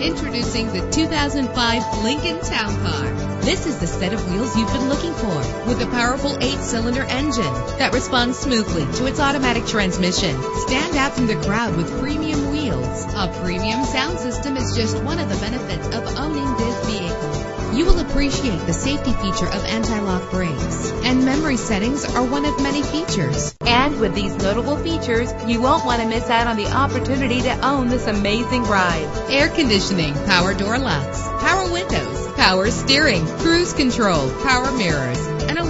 Introducing the 2005 Lincoln Town Car. This is the set of wheels you've been looking for with a powerful eight-cylinder engine that responds smoothly to its automatic transmission. Stand out from the crowd with premium wheels. A premium sound system is just one of the benefits of owning this appreciate the safety feature of anti-lock brakes. And memory settings are one of many features. And with these notable features, you won't want to miss out on the opportunity to own this amazing ride. Air conditioning, power door locks, power windows, power steering, cruise control, power mirrors, and alarm